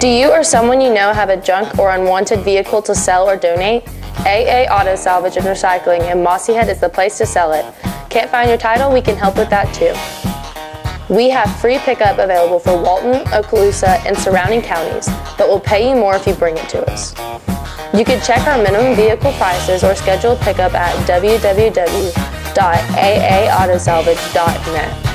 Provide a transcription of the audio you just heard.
Do you or someone you know have a junk or unwanted vehicle to sell or donate? AA Auto Salvage and Recycling in Mossy Head is the place to sell it. Can't find your title? We can help with that too. We have free pickup available for Walton, Okaloosa, and surrounding counties, but we'll pay you more if you bring it to us. You can check our minimum vehicle prices or schedule pickup at www.aautosalvage.net.